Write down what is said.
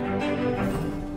you